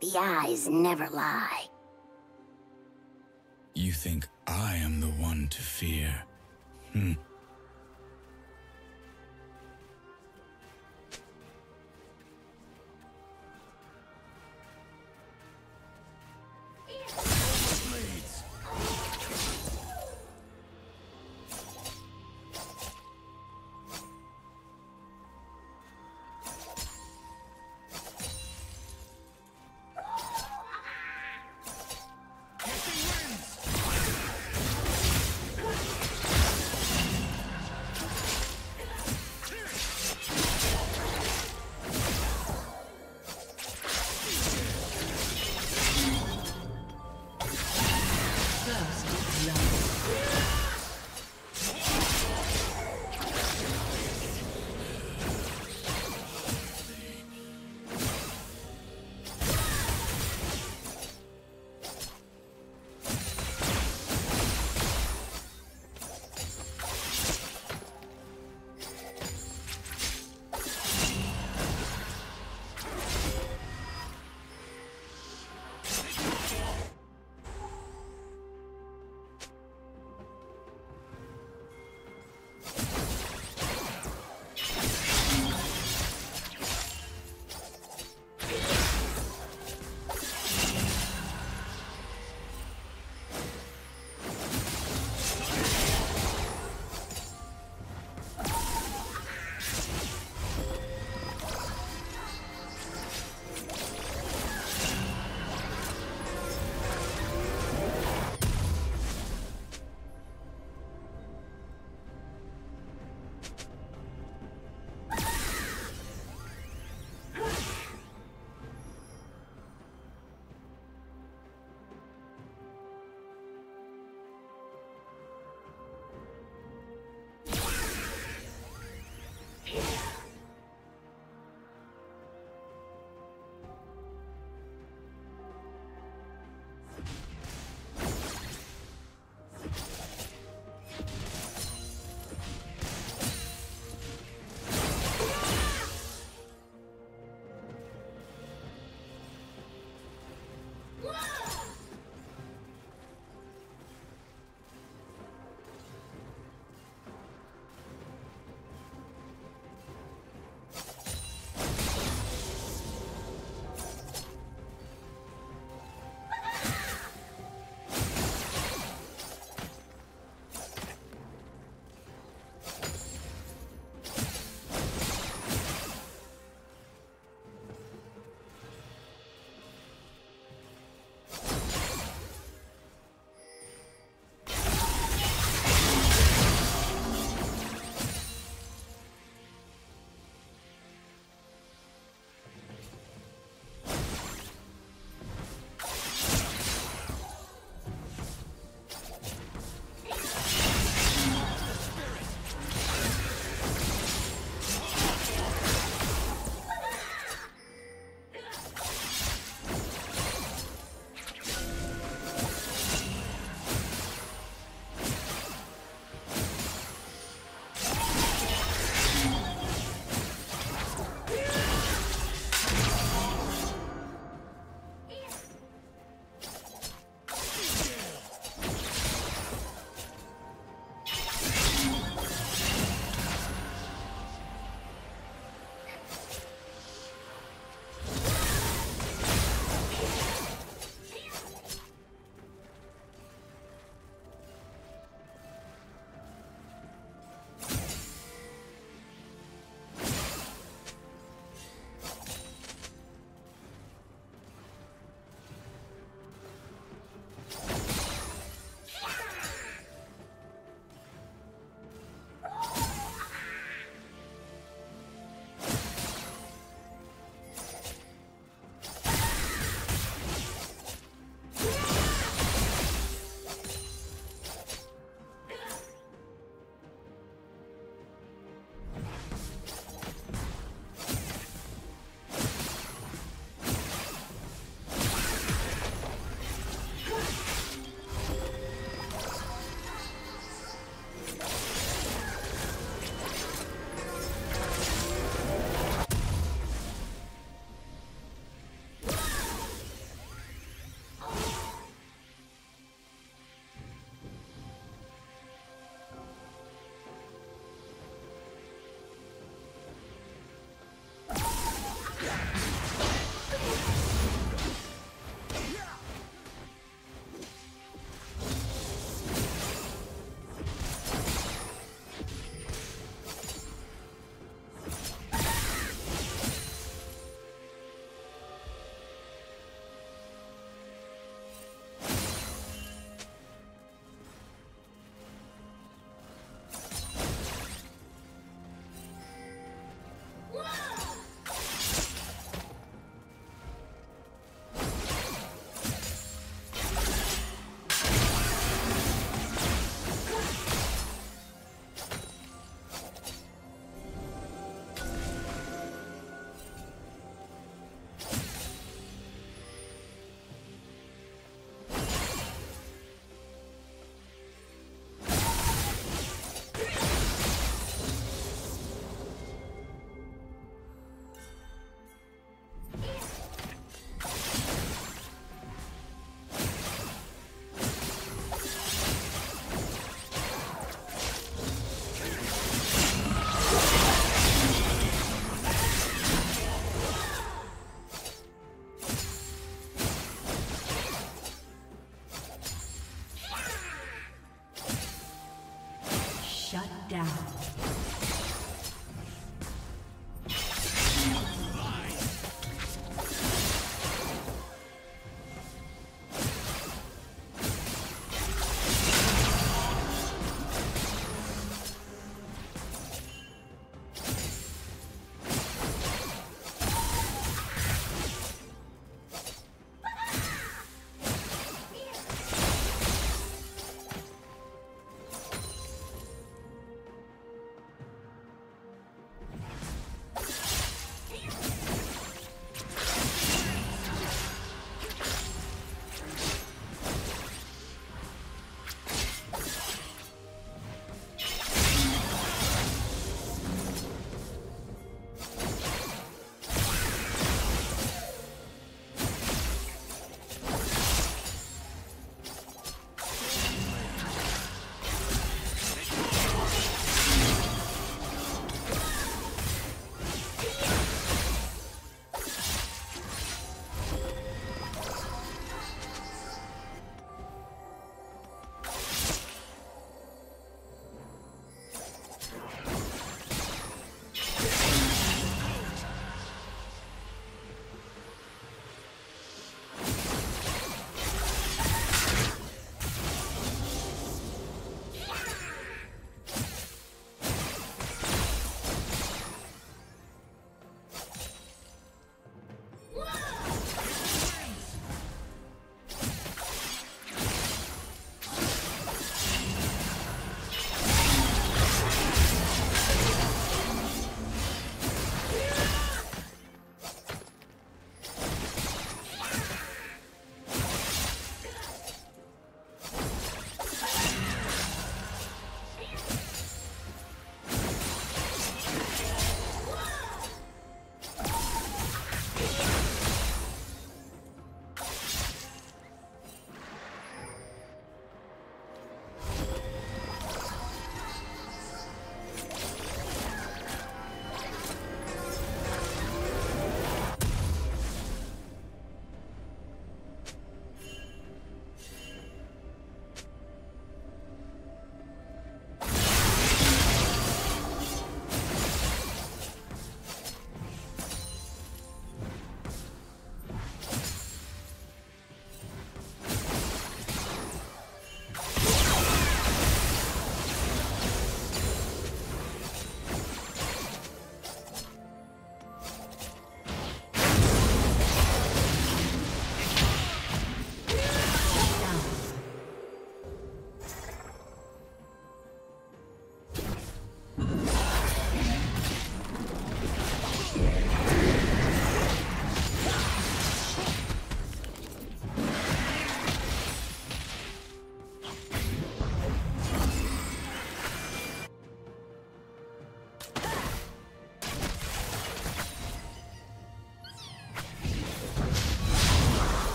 The eyes never lie. You think I am the one to fear? Hmm. around.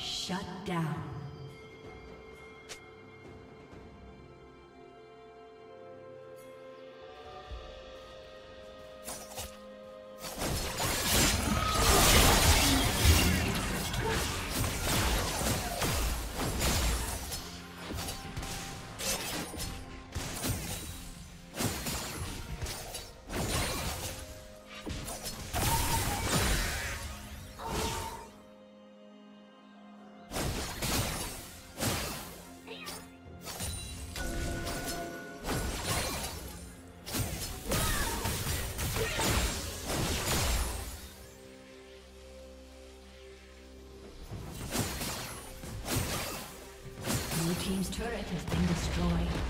Shut down. Destroyed.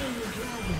Slain the dragon.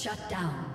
Shut down.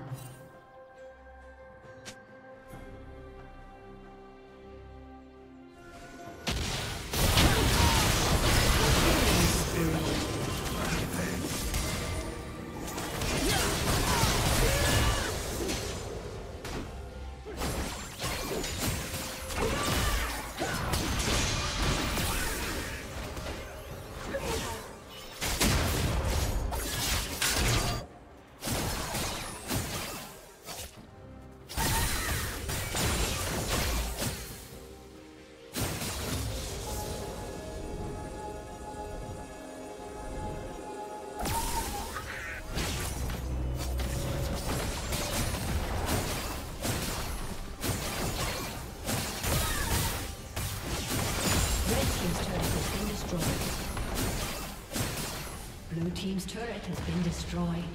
Has been destroyed.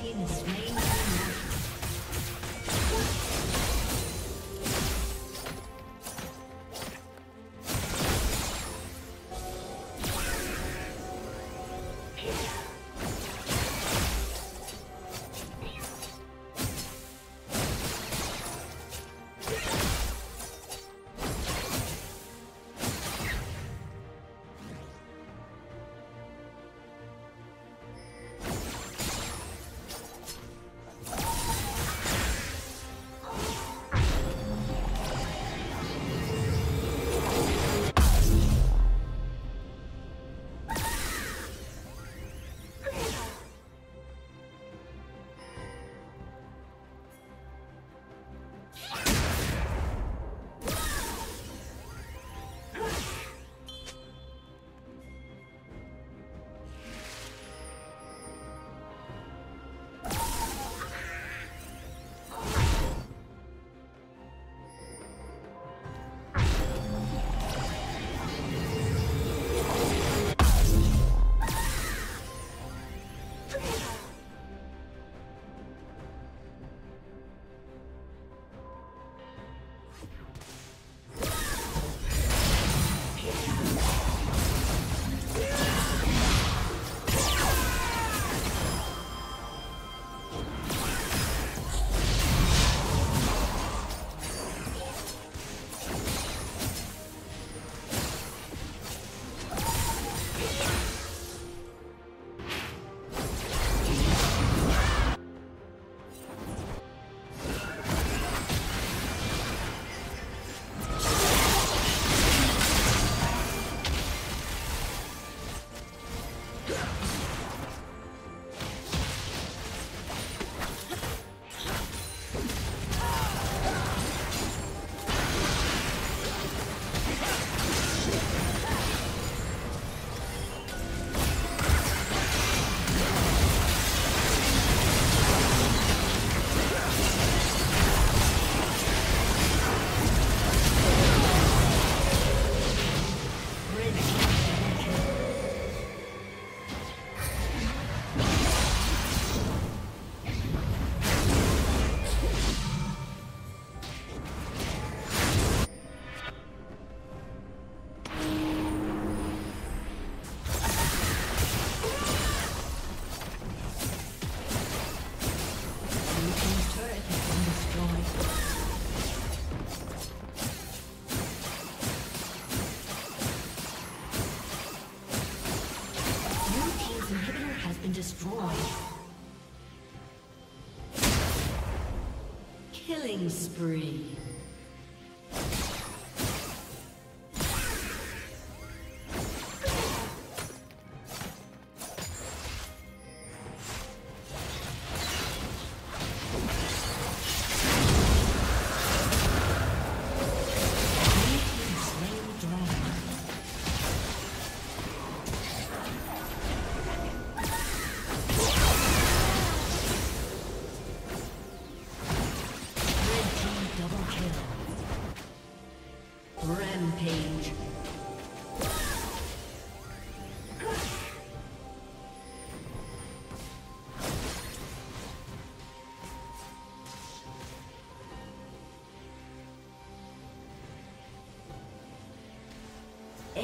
Team is. Spree.